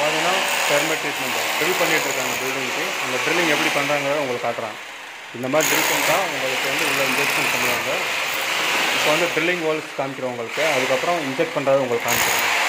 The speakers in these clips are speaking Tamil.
பார்த்தீங்கன்னா பெர்மெட் ட்ரீட்மெண்ட் ட்ரில் பண்ணிகிட்ருக்காங்க இருக்காங்க பில்டிங்க்கு அந்த ட்ரில்லிங் எப்படி பண்ணுறாங்கிறத உங்களுக்கு காட்டுறான். இந்த மாதிரி ட்ரில் பண்ணிட்டால் உங்களுக்கு வந்து உள்ள இன்ஜெக்ஷன் பண்ணுவாங்க. இப்போ வந்து ட்ரில்லிங் ஹோல்ஸ் காமிக்கிறோம் உங்களுக்கு. அதுக்கப்புறம் இன்ஜெக்ட் பண்ணுறது உங்களுக்கு காமிக்கிறோம்.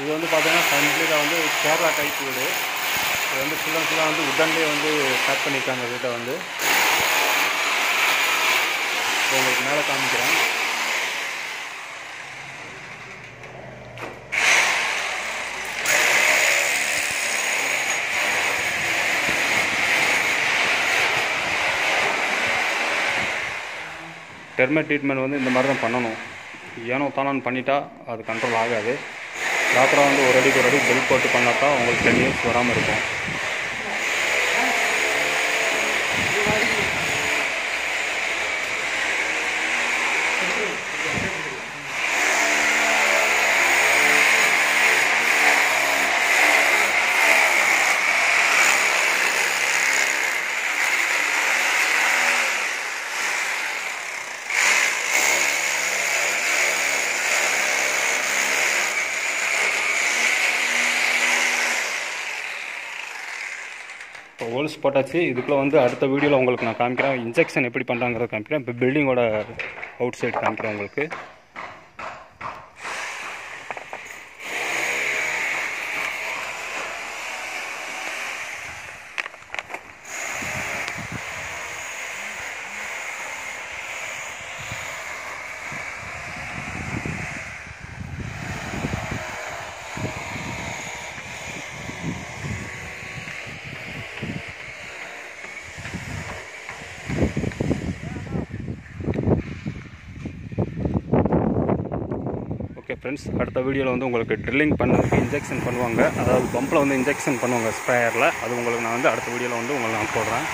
இது வந்து பார்த்தீங்கன்னா கம்ப்ளீட்டாக வந்து கேரளா டைப் வீடு இது வந்து ஃபுல் அண்ட் ஃபுல்லாக வந்து உடன்லேயே வந்து கட் பண்ணியிருக்காங்க வீட்டை வந்து. இப்போ உங்களுக்கு மேலே காமிக்கிறேன். டெர்மெட் ட்ரீட்மெண்ட் வந்து இந்த மாதிரி தான் பண்ணணும். ஏனோ தானோன்னு பண்ணிட்டா அது கண்ட்ரோல் ஆகாது. ப்ராப்பராக வந்து ஒரு அடிக்கு ஒரு அடி பெல் போட்டு பண்ணால் தான் உங்களுக்கு டென் இயர்ஸ் வராமல் இருக்கும். இப்போ ஹோல்ஸ் போட்டாச்சு இதுக்குள்ளே வந்து அடுத்த வீடியோவில் உங்களுக்கு நான் காமிக்கிறேன். இன்ஜெக்ஷன் எப்படி பண்ணுறாங்கிறத காமிக்கிறேன். இப்போ பில்டிங்கோட அவுட் சைடு காமிக்கிறேன் உங்களுக்கு. ஓகே ஃப்ரெண்ட்ஸ் அடுத்த வீடியோவில் வந்து உங்களுக்கு ட்ரில்லிங் பண்ணுறதுக்கு இன்ஜெக்ஷன் பண்ணுவாங்க. அதாவது பம்பில் வந்து இன்ஜெக்ஷன் பண்ணுவாங்க ஸ்ப்ரேயரில் அது உங்களுக்கு நான் வந்து அடுத்த வீடியோவில் வந்து உங்களுக்கு நான் போடுறேன்.